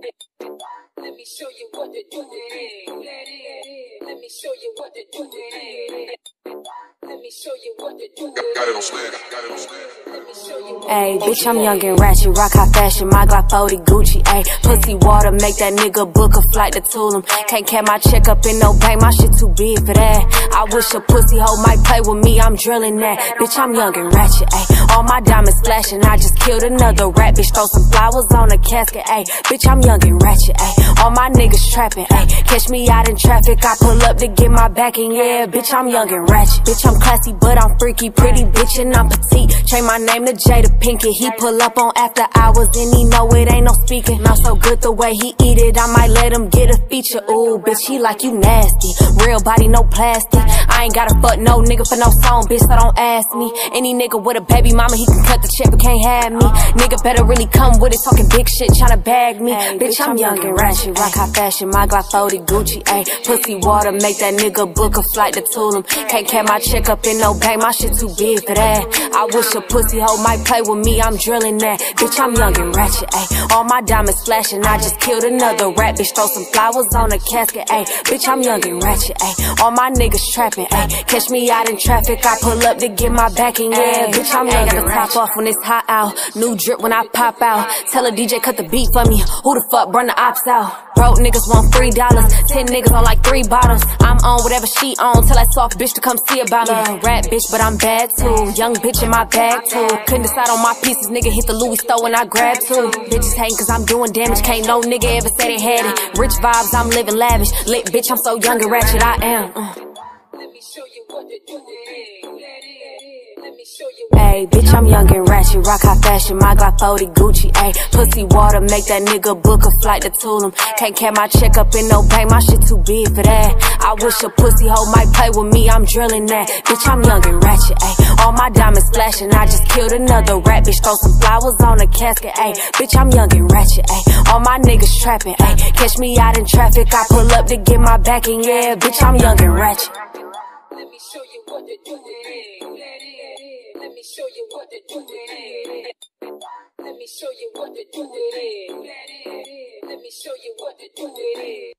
Let me show you what to do with it. Let me show you what to do with it. Ayy, bitch, I'm young and ratchet, rock high fashion, my Glock 40 Gucci, ayy. Pussy water, make that nigga book a flight to Tulum. Can't cap my check up in no bank, my shit too big for that. I wish a pussy hoe might play with me, I'm drilling that. Bitch, I'm young and ratchet, ayy. All my diamonds flashing, I just killed another rat, bitch. Throw some flowers on a casket, ayy. Bitch, I'm young and ratchet, ayy. All my niggas trapping, ayy. Catch me out in traffic, I pull up to get my back, backing, yeah. Bitch, I'm young and ratchet. Bitch, I'm classy, but I'm freaky, pretty bitch, and I'm petite. Change my name to Jada Pinkett. He pull up on after hours, and he know it ain't no speaking. Not so good the way he eat it, I might let him get a feature. Ooh, bitch, he like you nasty. Real body, no plastic. I ain't gotta fuck no nigga for no song, bitch, so don't ask me. Any nigga with a baby mama, he can cut the check, but can't have me. Nigga better really come with it, talking big shit, tryna bag me. bitch, I'm young and ratchet, rock high fashion, my Glock 40 Gucci, ayy. Pussy water, make that nigga book a flight to Tulum. Can't cap my check up in no bank, my shit too big for that. I wish a pussy hoe might play with me, I'm drilling that. Bitch, I'm young and ratchet, ayy. All my diamonds flashing, I just killed another rat, bitch. Throw some flowers on a casket, ayy. Bitch, I'm young and ratchet, ayy. All my niggas trapping, Catch me out in traffic, I pull up to get my back backing, yeah. Bitch, I'm young and ratchet. Top off when it's hot out, new drip when I pop out. Tell a DJ cut the beat for me. Who the fuck burn the ops out? Broke niggas want three dollars, ten niggas on like three bottles. I'm on whatever she on, tell that soft bitch to come see about me. Rap bitch, but I'm bad too. Young bitch in my bag too. Couldn't decide on my pieces, nigga hit the Louis store and I grabbed two. Bitches hating cause I'm doing damage, can't no nigga ever say they had it. Rich vibes, I'm living lavish. Lit bitch, I'm so young and ratchet, I am. Uh. Ayy, bitch, I'm young and ratchet, rock high fashion, my Glock 40 Gucci, ayy. Pussy water, make that nigga book a flight to Tulum. Can't cap my check up in no bank, my shit too big for that. I wish a pussy hoe might play with me, I'm drilling that. Bitch, I'm young and ratchet, ayy. All my diamonds flashing, I just killed another rat, bitch. Throw some flowers on a casket, ayy. Bitch, I'm young and ratchet, ayy. All my niggas trapping, ayy. Catch me out in traffic, I pull up to get my back, backing, yeah. Bitch, I'm young and ratchet. Let me show you what to do with it. Let me show you what to do with it. Let me show you what to do with it. Let me show you what to do with it.